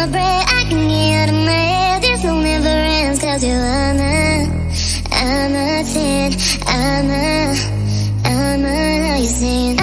for a I can get out of my head This will never end Cause you are my I'm a 10 I'm a I'm a 19